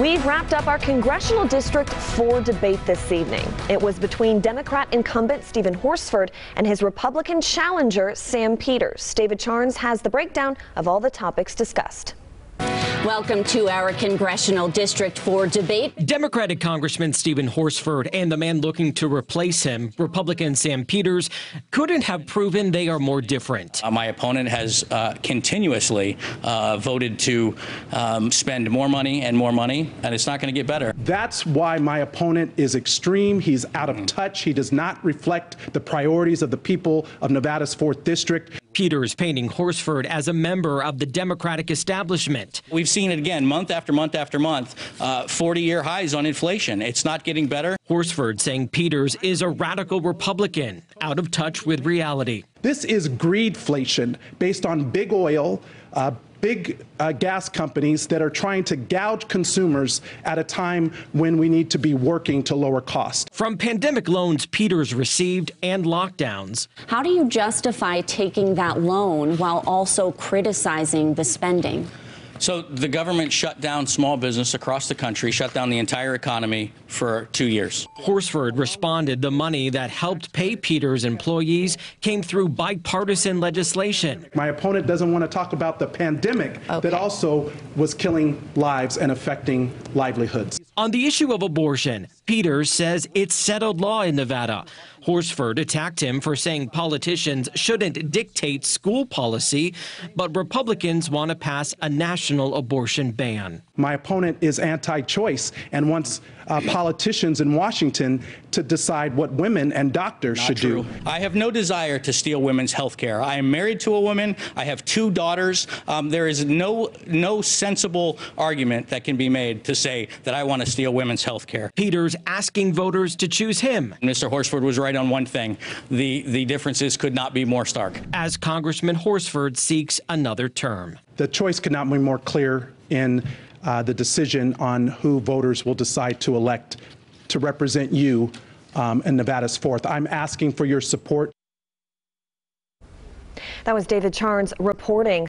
We've wrapped up our congressional district four debate this evening. It was between Democrat incumbent Stephen Horsford and his Republican challenger Sam Peters. David Charnes has the breakdown of all the topics discussed. Welcome to our congressional district four debate. Democratic Congressman Stephen Horsford and the man looking to replace him, Republican Sam Peters, couldn't have proven they are more different. Uh, my opponent has uh, continuously uh, voted to um, spend more money and more money, and it's not going to get better. That's why my opponent is extreme. He's out of touch. He does not reflect the priorities of the people of Nevada's 4th District. Peters painting Horsford as a member of the Democratic establishment. We've seen it again month after month after month, 40 year highs on inflation. It's not getting better. Horsford saying Peters is a radical Republican, out of touch with reality. This is greedflation based on big oil. Uh, big uh, gas companies that are trying to gouge consumers at a time when we need to be working to lower costs. From pandemic loans Peters received and lockdowns. How do you justify taking that loan while also criticizing the spending? So the government shut down small business across the country, shut down the entire economy for two years. Horsford responded the money that helped pay Peters' employees came through bipartisan legislation. My opponent doesn't want to talk about the pandemic okay. that also was killing lives and affecting livelihoods. On the issue of abortion, Peters says it's settled law in Nevada. Horsford attacked him for saying politicians shouldn't dictate school policy, but Republicans want to pass a national abortion ban. My opponent is anti choice and wants uh, politicians in Washington to decide what women and doctors Not should true. do. I have no desire to steal women's health care. I am married to a woman. I have two daughters. Um, there is no no sensible argument that can be made to say that I want to steal women's health care. Peters asking voters to choose him. Mr. Horsford was right on one thing. The the differences could not be more stark. As Congressman Horsford seeks another term. The choice could not be more clear in uh, the decision on who voters will decide to elect to represent you um, in Nevada's 4th. I'm asking for your support. That was David Charnes reporting.